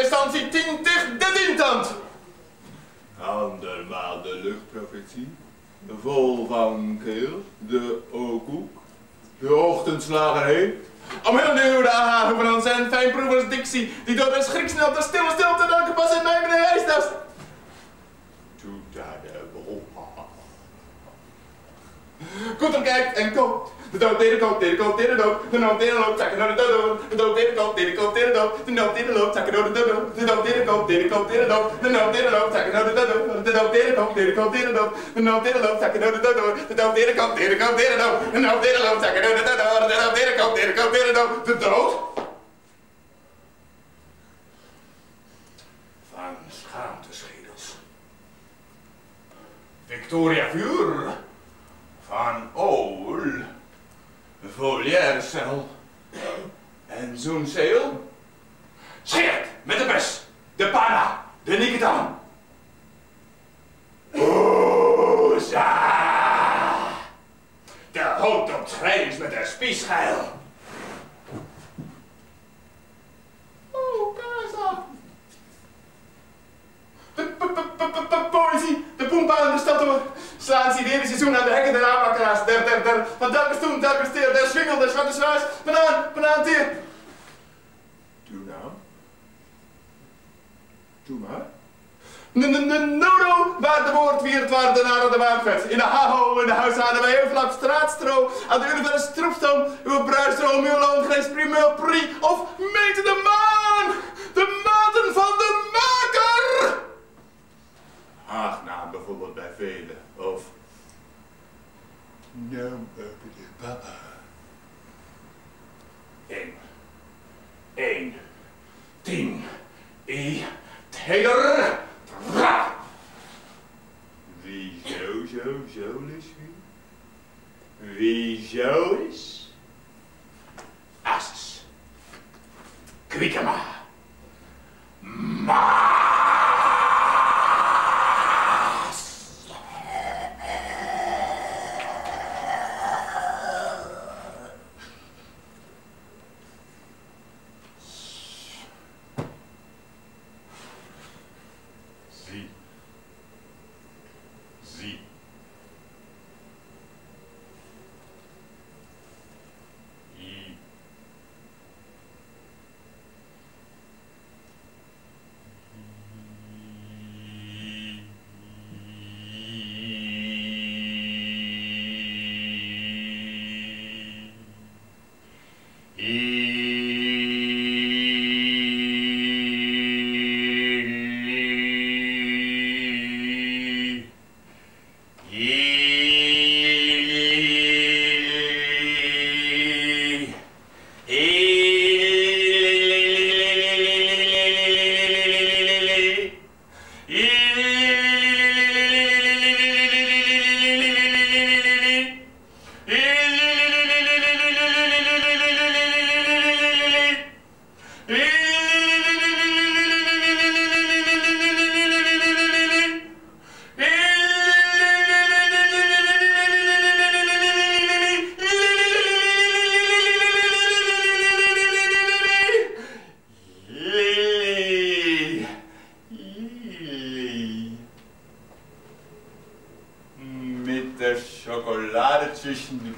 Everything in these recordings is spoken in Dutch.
distantie 10 tegen de tientand. Andermaal de luchtprofetie. Vol van keel, de ooghoek, de ochtendslager heet. Om heel de ons en fijnproevers dictie, die door de schriksnel de stille stilte danken pas in mij meneer ijsnast. Toet daar de bol. Goed kijkt en komt. De dood, de koop, de koop, de dood. De nood, de loop, zakken naar de dodo. De dood, de koop, de koop, de nood, de loop, zakken naar de dodo. De dood, de koop, de koop, dood. De nood, de loop, zakken naar de dodo. De dood, de koop, de koop, dood. De nood, de loop, zakken naar de dodo. De dood, de koop, de koop, de dood. De nood, de loop, zakken naar de dodo. De dood, de koop, de koop, de dood. De dood. Van schaamteschedels. Victoria Vuur. Van Ool. Volierscel. En zo'n zeel. Scheert met de bes, de pana, de Nikitaan. Oza! De hout op schrijns met de spieschijl. Oh. De p- p- p- p- p- poëzie, de poempa in de stad door. Slaan ze ieder seizoen aan de hekken der aanbakkeraars. Der, der, der, van telkens toen, telkens teer, der swingel, der zwarte zwaars. Banaan, banaan, teer. Doe nou. Doe maar. N- n- n- Nodo, waar de woord wierd, waar de naar de waardvet. In de haho, in de huis aan de straatstro. Aan de 首様まあ。film de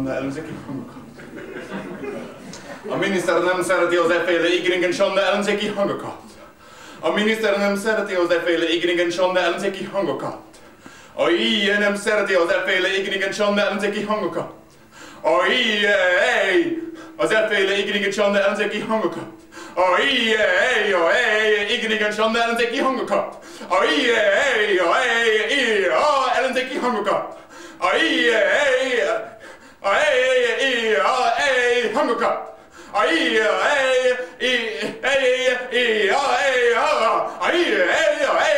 ezek így hangokat. A miniszter nem szereti az efféle igringen sanna ellenzéki hangokat. A miniszter nem szereti az efféle igringen sanna ellenzéki hangokat. A IE nem szereti az efféle igringen sanna ellenzéki hangokat. A IE az efféle igringen sanna ellenzéki hangokat. A IE a EE igringen sanna ellenzéki hangokat. A IE a EE a ellenzéki hangokat. A IE hunger cup. Aye, aye, aye, aye, aye, aye, aye, aye, aye, aye, aye, aye,